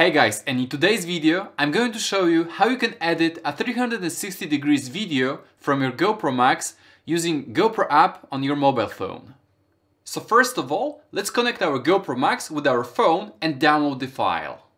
Hey guys, and in today's video I'm going to show you how you can edit a 360 degrees video from your GoPro Max using GoPro app on your mobile phone. So first of all, let's connect our GoPro Max with our phone and download the file.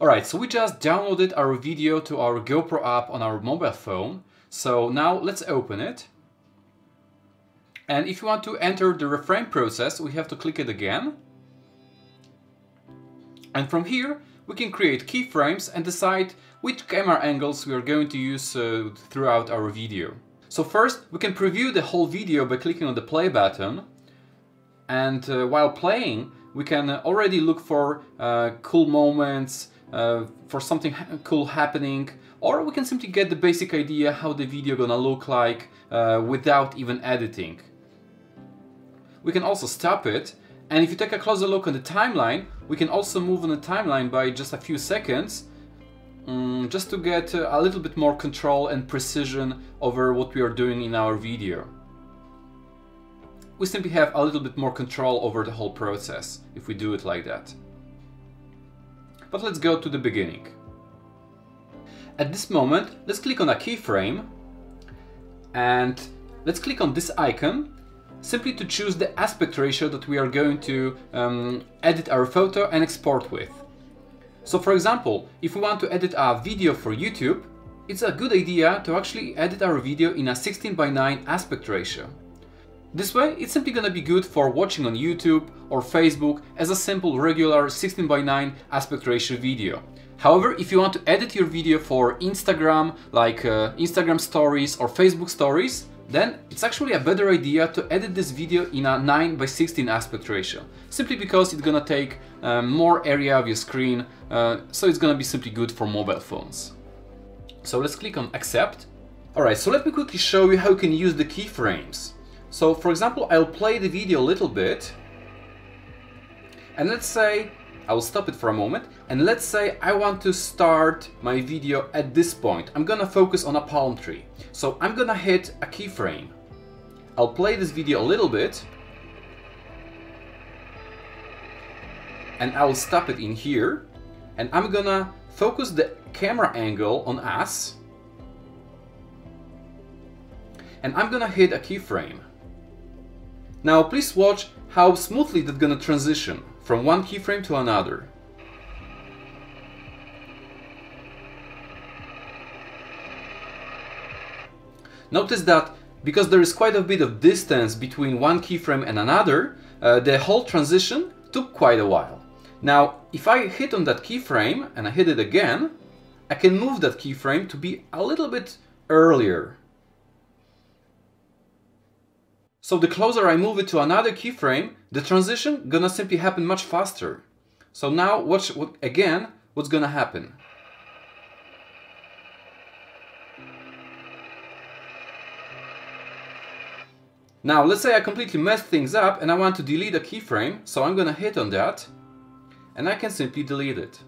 Alright, so we just downloaded our video to our GoPro app on our mobile phone. So now let's open it. And if you want to enter the reframe process, we have to click it again. And from here, we can create keyframes and decide which camera angles we are going to use uh, throughout our video. So first, we can preview the whole video by clicking on the play button. And uh, while playing, we can already look for uh, cool moments, uh, for something ha cool happening or we can simply get the basic idea how the video gonna look like uh, without even editing. We can also stop it and if you take a closer look on the timeline we can also move on the timeline by just a few seconds um, just to get uh, a little bit more control and precision over what we are doing in our video. We simply have a little bit more control over the whole process if we do it like that. But let's go to the beginning. At this moment, let's click on a keyframe and let's click on this icon simply to choose the aspect ratio that we are going to um, edit our photo and export with. So for example, if we want to edit a video for YouTube, it's a good idea to actually edit our video in a 16 by 9 aspect ratio. This way, it's simply gonna be good for watching on YouTube or Facebook as a simple regular 16 by 9 aspect ratio video. However, if you want to edit your video for Instagram, like uh, Instagram stories or Facebook stories, then it's actually a better idea to edit this video in a 9 by 16 aspect ratio. Simply because it's gonna take um, more area of your screen, uh, so it's gonna be simply good for mobile phones. So let's click on accept. Alright, so let me quickly show you how you can use the keyframes. So for example, I'll play the video a little bit and let's say, I will stop it for a moment and let's say I want to start my video at this point. I'm gonna focus on a palm tree. So I'm gonna hit a keyframe. I'll play this video a little bit and I will stop it in here and I'm gonna focus the camera angle on us and I'm gonna hit a keyframe. Now please watch how smoothly that's gonna transition from one keyframe to another. Notice that because there is quite a bit of distance between one keyframe and another, uh, the whole transition took quite a while. Now, if I hit on that keyframe and I hit it again, I can move that keyframe to be a little bit earlier. So the closer I move it to another keyframe, the transition gonna simply happen much faster. So now watch what, again what's gonna happen. Now let's say I completely messed things up and I want to delete a keyframe, so I'm gonna hit on that and I can simply delete it.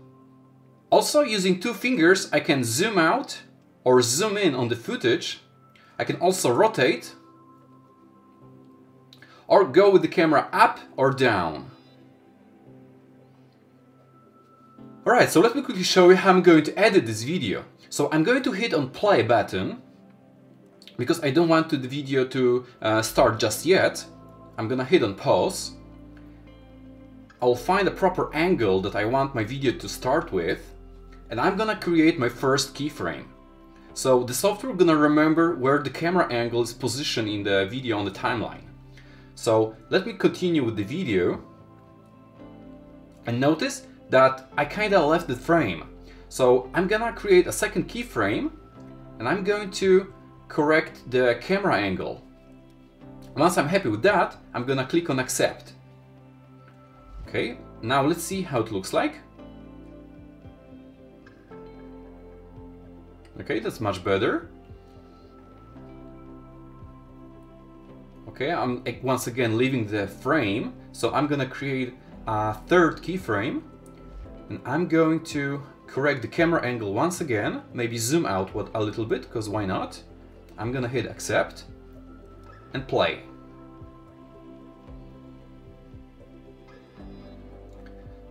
Also using two fingers I can zoom out or zoom in on the footage. I can also rotate or go with the camera up or down. Alright, so let me quickly show you how I'm going to edit this video. So I'm going to hit on play button because I don't want the video to uh, start just yet. I'm gonna hit on pause. I'll find a proper angle that I want my video to start with and I'm gonna create my first keyframe. So the software gonna remember where the camera angle is positioned in the video on the timeline. So let me continue with the video and notice that I kinda left the frame. So I'm gonna create a second keyframe and I'm going to correct the camera angle. Once I'm happy with that, I'm gonna click on accept. Okay, now let's see how it looks like. Okay, that's much better. Okay, I'm once again leaving the frame, so I'm gonna create a third keyframe and I'm going to correct the camera angle once again, maybe zoom out what a little bit, because why not? I'm gonna hit accept and play.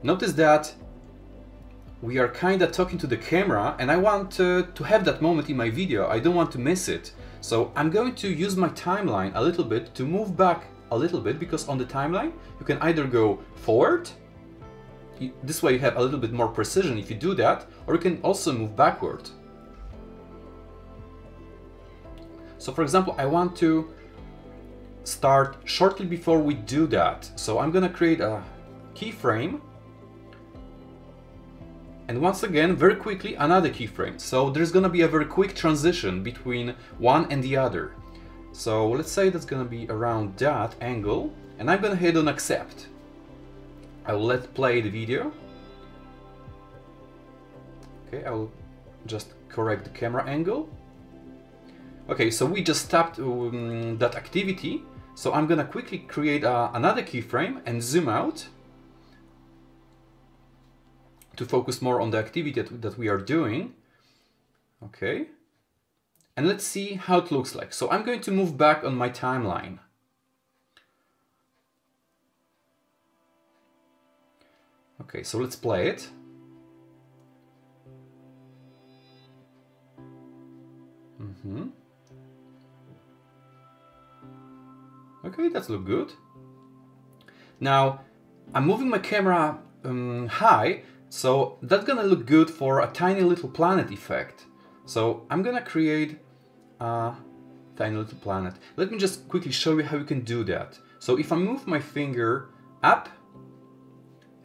Notice that we are kinda talking to the camera and I want uh, to have that moment in my video, I don't want to miss it. So I'm going to use my timeline a little bit to move back a little bit because on the timeline you can either go forward, this way you have a little bit more precision if you do that, or you can also move backward. So for example, I want to start shortly before we do that. So I'm gonna create a keyframe and once again, very quickly, another keyframe. So there's gonna be a very quick transition between one and the other. So let's say that's gonna be around that angle, and I'm gonna hit on accept. I will let play the video. Okay, I will just correct the camera angle. Okay, so we just stopped um, that activity. So I'm gonna quickly create uh, another keyframe and zoom out to focus more on the activity that, that we are doing. Okay. And let's see how it looks like. So I'm going to move back on my timeline. Okay, so let's play it. Mm -hmm. Okay, that's look good. Now, I'm moving my camera um, high so that's gonna look good for a tiny little planet effect. So I'm gonna create a tiny little planet. Let me just quickly show you how you can do that. So if I move my finger up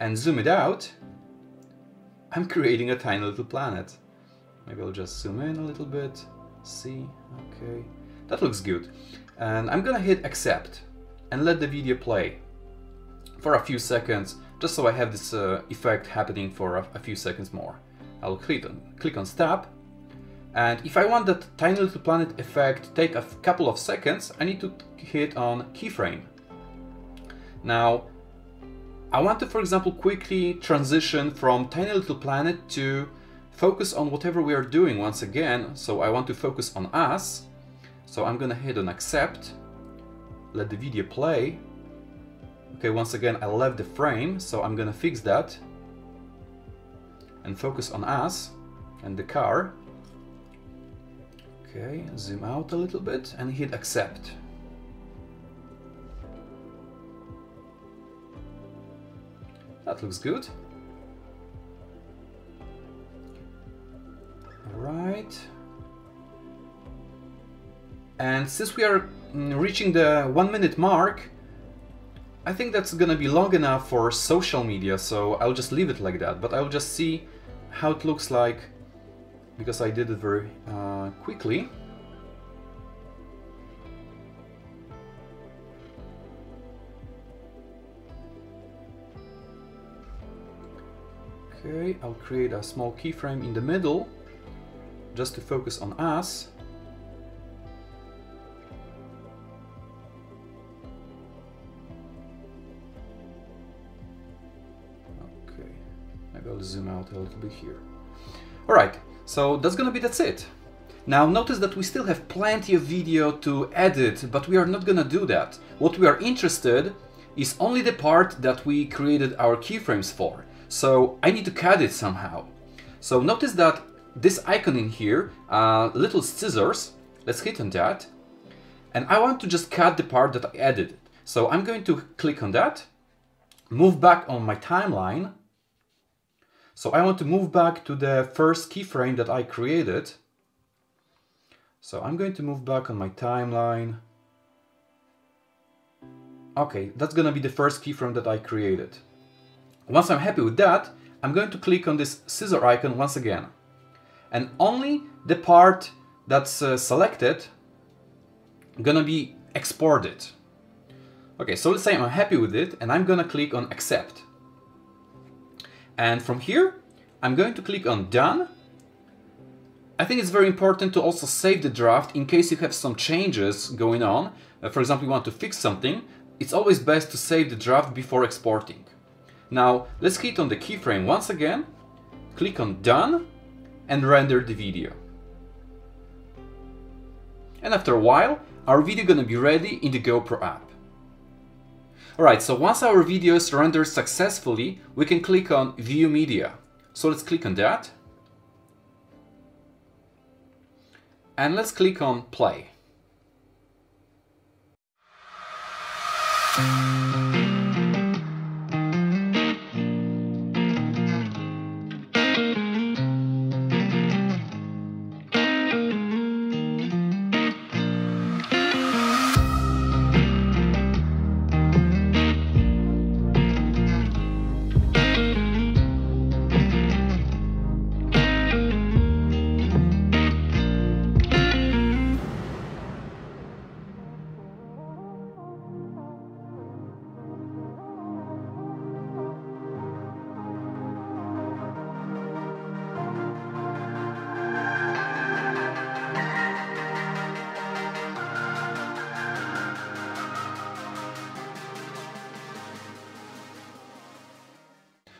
and zoom it out, I'm creating a tiny little planet. Maybe I'll just zoom in a little bit. See, okay. That looks good. And I'm gonna hit accept and let the video play for a few seconds just so I have this uh, effect happening for a, a, few seconds more. I'll click on, click on stop, and if I want that tiny little planet effect to take a couple of seconds, I need to hit on keyframe. Now, I want to, for example, quickly transition from tiny little planet to focus on whatever we are doing once again. So I want to focus on us. So I'm gonna hit on accept, let the video play, Okay, once again, I left the frame, so I'm gonna fix that and focus on us and the car. Okay, zoom out a little bit and hit accept. That looks good. All right. And since we are mm, reaching the one minute mark, I think that's gonna be long enough for social media, so I'll just leave it like that. But I'll just see how it looks like because I did it very uh, quickly. Okay, I'll create a small keyframe in the middle just to focus on us. Zoom out a little bit here. Alright, so that's gonna be that's it. Now notice that we still have plenty of video to edit, but we are not gonna do that. What we are interested is only the part that we created our keyframes for. So I need to cut it somehow. So notice that this icon in here, uh, little scissors, let's hit on that. And I want to just cut the part that I edited. So I'm going to click on that, move back on my timeline. So I want to move back to the first keyframe that I created. So I'm going to move back on my timeline. Okay, that's gonna be the first keyframe that I created. Once I'm happy with that, I'm going to click on this scissor icon once again. And only the part that's uh, selected gonna be exported. Okay, so let's say I'm happy with it and I'm gonna click on accept. And from here, I'm going to click on done. I think it's very important to also save the draft in case you have some changes going on. Uh, for example, you want to fix something. It's always best to save the draft before exporting. Now let's hit on the keyframe once again, click on done and render the video. And after a while, our video gonna be ready in the GoPro app. Alright, so once our video is rendered successfully, we can click on View Media. So let's click on that. And let's click on Play.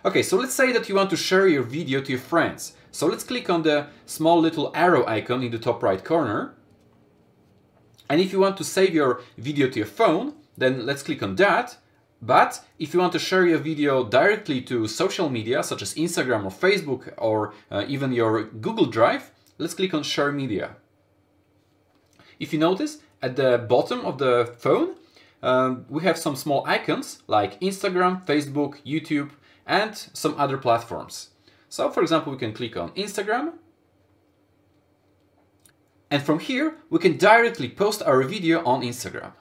Okay, so let's say that you want to share your video to your friends. So let's click on the small little arrow icon in the top right corner. And if you want to save your video to your phone, then let's click on that. But if you want to share your video directly to social media, such as Instagram or Facebook or uh, even your Google Drive, let's click on Share Media. If you notice, at the bottom of the phone, um, we have some small icons like Instagram, Facebook, YouTube, and some other platforms. So for example, we can click on Instagram. And from here, we can directly post our video on Instagram.